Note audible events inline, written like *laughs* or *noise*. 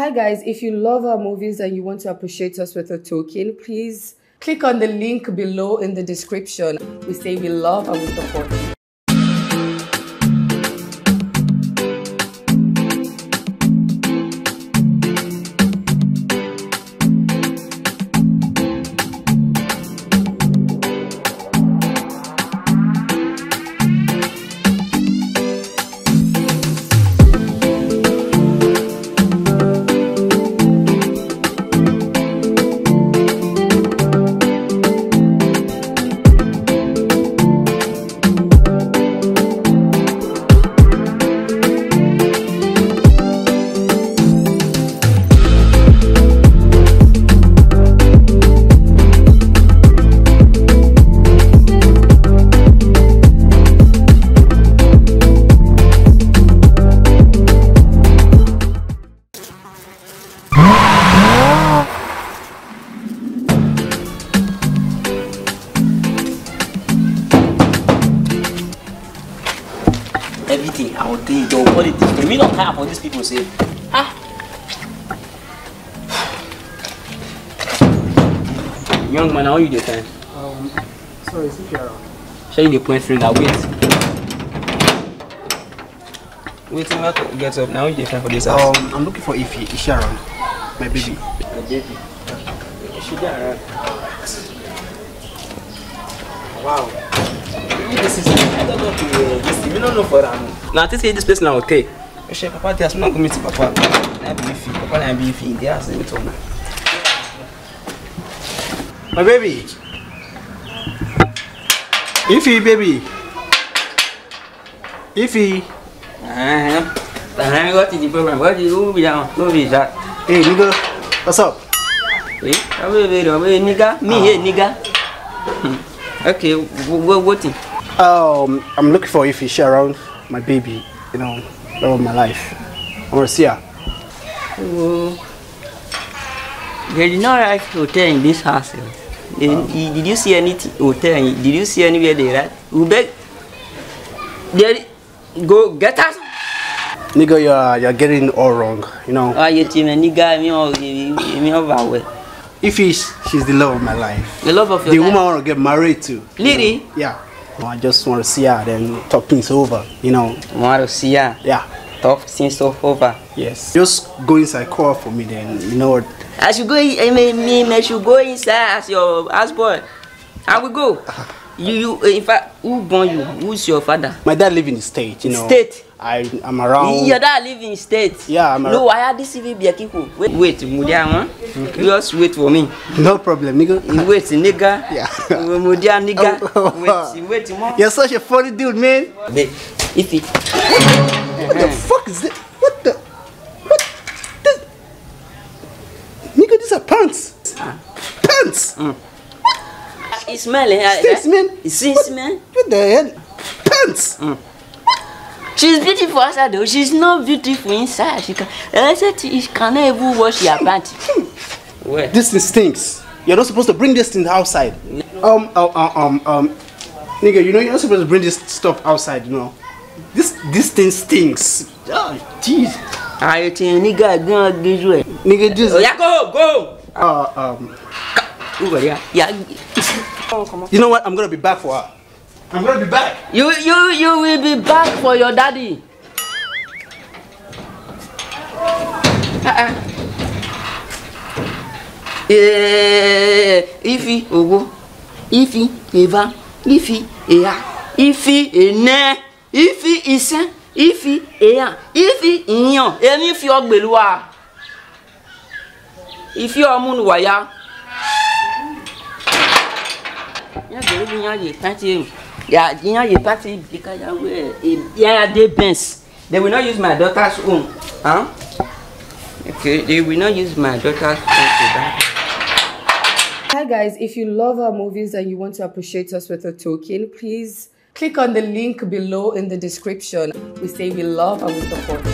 Hi guys, if you love our movies and you want to appreciate us with a token, please click on the link below in the description. We say we love and we support you. Everything I will do it or politics. The of time for these people say, ah. Young man, how you dey time? Um, sorry, sit here around. Shey you dey point finger, wait. Wait till I get up, now you dey time for this house. Um, I'm looking for Ify. Is she around? My baby. My baby. Is She dey around. Wow. This is, know for am. Now, this is this place now, okay. She papa dey house, me go meet papa. Na be Ify, papa na be Ify, dey house, meet una. My baby. Ify, baby. Ify. Uh-huh. Uh-huh. What is the problem? What is who be that one? Who is that? Hey, nigga. What's up? Eh? Abe be do, abe nigga. Me here nigga. Okay, what what thing? Um, I'm looking for Ify. Is she around? My baby. You know, love of my life. I want to see her. Oh. There is no right hotel in this house. eh. Eh, Did you see any hotel? Did you see anywhere they right? We beg. There, go get us. Nigga, you're, you're getting all wrong. You know, Ah, you team nigga, me oh, me over well. Ify, she's the love of my life. The love of The your woman I want to get married to. you know. Yeah. I just want to see her, then talk things over. You know. Want to see her? Yeah. Talk things over. Yes. Just go inside, call for me, then you know what? I should go. I mean, me, me should go inside as your houseboy. I will go. *laughs* You, you. Eh, in fact, who born you? Who's your father? My dad live in the state, you know. State? I I'm around. Your dad live in state. Yeah, I'm around. No, I had this CV be a kiko. Wait, wait, Mudia, huh? Just wait for me. No problem, nigga. You Wait, nigga. *laughs* Yeah. Mudia, nigga. *laughs* Wait, wait, more. You're such a funny dude, man. Wait, if it. What the uh-huh. fuck is it? What the? What? This... Nigga, these are pants. Ah. Pants. It smell, eh? Stinks, man. It stinks, man. What the hell? Pants. She's beautiful outside though. She's not beautiful inside. She can. I said she cannot even wash your panty. *laughs* Where? This thing stinks. You're not supposed to bring this thing outside. Um, uh, uh, um, um, nigga, you know you're not supposed to bring this stuff outside. You know, this this thing stinks. Oh, jeez. I think nigga gonna give you a. Nigga, just Oh yeah, go go. uh, um, Over there. Yeah. You know what? I'm gonna be back for her. I'm gonna be back. You you you will be back for your daddy. Uh-uh. Eh, ifi owo ifi eva ifi eya ifi ene ifi isen ifi eyan ifi iyan emi fi ọgbẹluwa ifi ọmúnuwàya. They will not use my daughter's own huh? okay they will not use my daughter's own that. Hi guys, if you love our movies and you want to appreciate us with a token, please click on the link below in the description. We say we love and we support you.